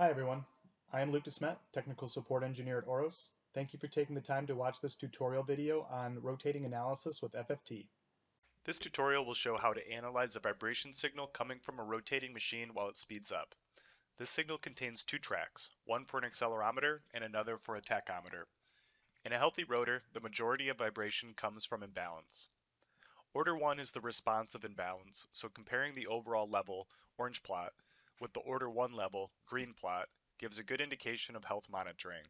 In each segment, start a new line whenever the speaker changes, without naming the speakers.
Hi everyone, I am Luke DeSmet, Technical Support Engineer at Oros. Thank you for taking the time to watch this tutorial video on rotating analysis with FFT.
This tutorial will show how to analyze a vibration signal coming from a rotating machine while it speeds up. This signal contains two tracks, one for an accelerometer and another for a tachometer. In a healthy rotor, the majority of vibration comes from imbalance. Order 1 is the response of imbalance, so comparing the overall level, orange plot, with the order 1 level, green plot, gives a good indication of health monitoring.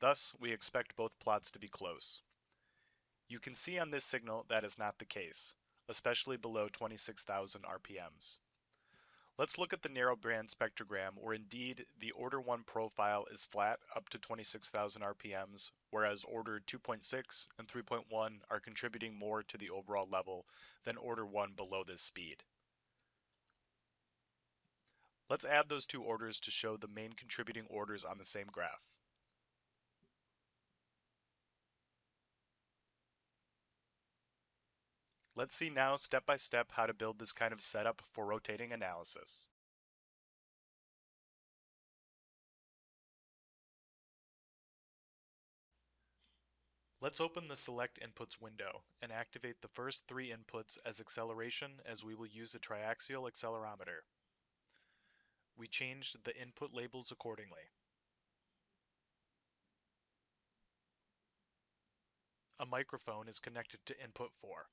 Thus, we expect both plots to be close. You can see on this signal that is not the case, especially below 26,000 RPMs. Let's look at the narrowband spectrogram where indeed the order 1 profile is flat up to 26,000 RPMs, whereas order 2.6 and 3.1 are contributing more to the overall level than order 1 below this speed. Let's add those two orders to show the main contributing orders on the same graph. Let's see now step by step how to build this kind of setup for rotating analysis. Let's open the Select Inputs window and activate the first three inputs as acceleration as we will use a triaxial accelerometer we changed the input labels accordingly. A microphone is connected to input 4.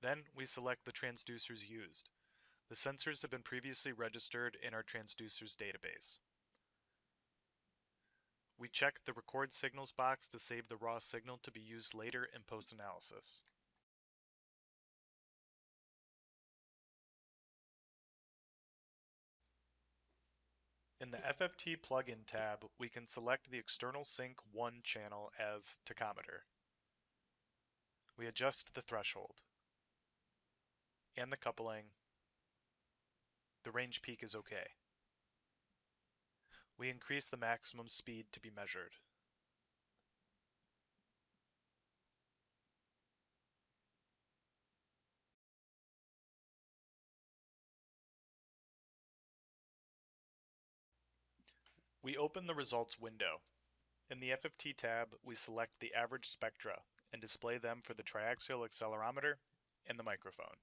Then we select the transducers used. The sensors have been previously registered in our transducers database. We check the record signals box to save the raw signal to be used later in post-analysis. In the FFT plugin tab, we can select the external sync 1 channel as tachometer. We adjust the threshold and the coupling. The range peak is okay. We increase the maximum speed to be measured. We open the results window. In the FFT tab, we select the average spectra and display them for the triaxial accelerometer and the microphone.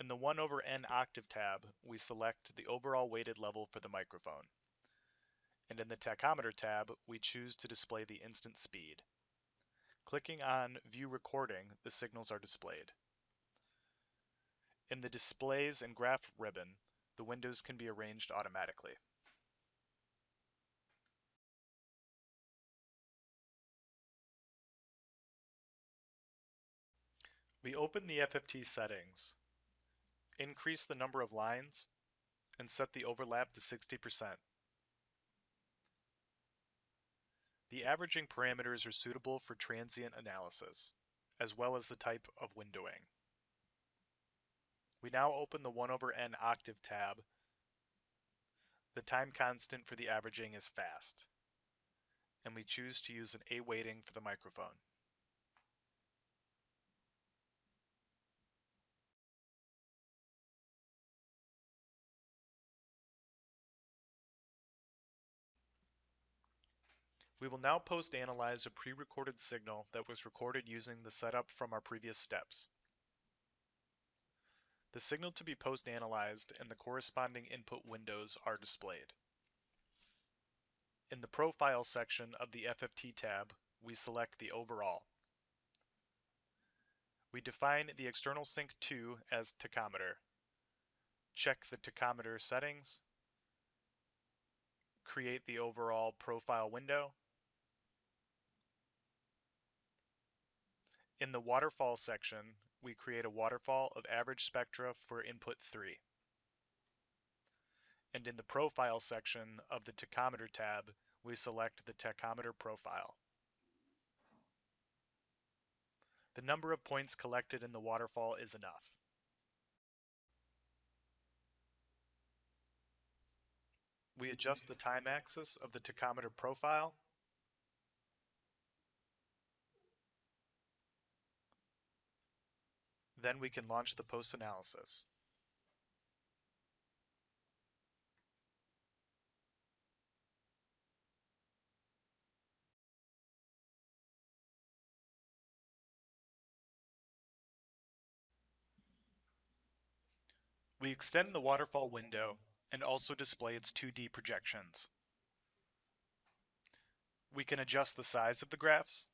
In the 1 over n octave tab, we select the overall weighted level for the microphone. And in the tachometer tab, we choose to display the instant speed. Clicking on View Recording, the signals are displayed. In the Displays and Graph ribbon, the windows can be arranged automatically. We open the FFT settings, increase the number of lines, and set the overlap to 60%. The averaging parameters are suitable for transient analysis, as well as the type of windowing. We now open the 1 over n octave tab. The time constant for the averaging is fast, and we choose to use an A weighting for the microphone. We will now post-analyze a pre-recorded signal that was recorded using the setup from our previous steps. The signal to be post-analyzed and the corresponding input windows are displayed. In the Profile section of the FFT tab, we select the Overall. We define the external sync 2 as tachometer. Check the tachometer settings, create the overall profile window, In the waterfall section, we create a waterfall of average spectra for input 3. And in the profile section of the tachometer tab, we select the tachometer profile. The number of points collected in the waterfall is enough. We adjust the time axis of the tachometer profile Then we can launch the post-analysis. We extend the waterfall window and also display its 2D projections. We can adjust the size of the graphs,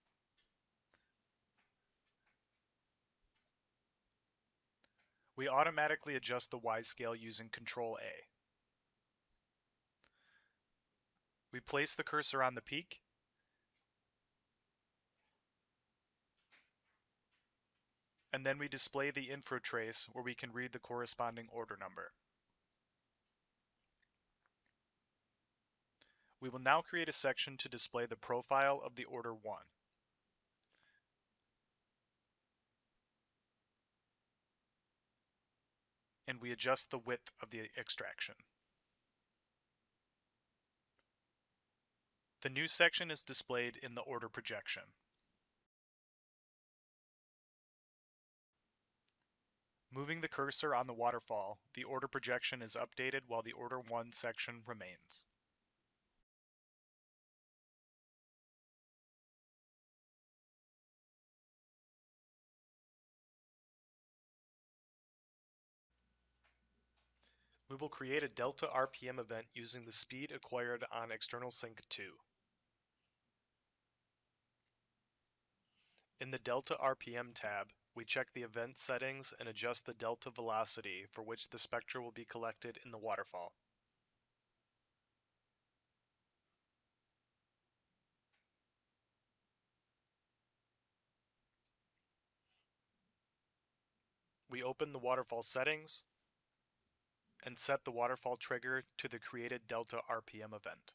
We automatically adjust the Y scale using Control A. We place the cursor on the peak and then we display the info trace where we can read the corresponding order number. We will now create a section to display the profile of the order 1. And we adjust the width of the extraction. The new section is displayed in the order projection. Moving the cursor on the waterfall, the order projection is updated while the order 1 section remains. We will create a delta RPM event using the speed acquired on external sync 2. In the delta RPM tab, we check the event settings and adjust the delta velocity for which the spectra will be collected in the waterfall. We open the waterfall settings and set the waterfall trigger to the created delta RPM event.